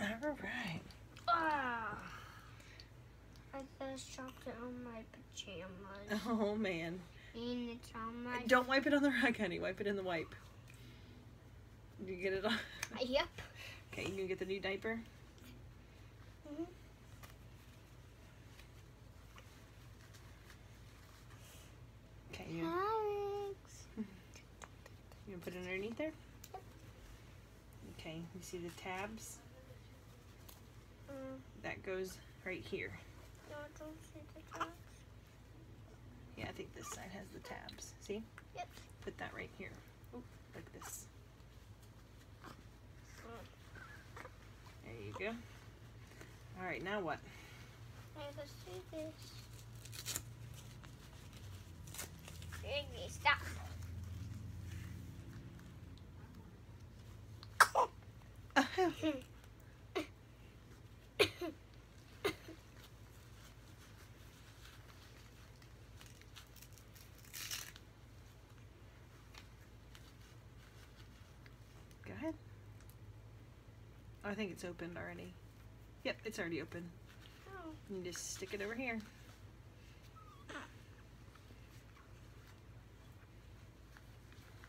All right. Ah. I just chocolate on my pajamas. Oh man. And it's on my. Don't wipe it on the rug, honey. Wipe it in the wipe. You get it on. Yep. Okay, you gonna get the new diaper? Mhm. Okay, you, Alex. you gonna put it underneath there? Okay, you see the tabs? Mm, That goes right here. no, I don't see the tabs. Yeah, I think this side has the tabs. See? Yep. Put that right here. Oop, like this. There you go. All right, now what? I have to see this. Go ahead. I think it's opened already. Yep, it's already open. Oh. You just stick it over here.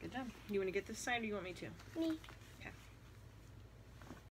Good job. You want to get this side or you want me to? Me.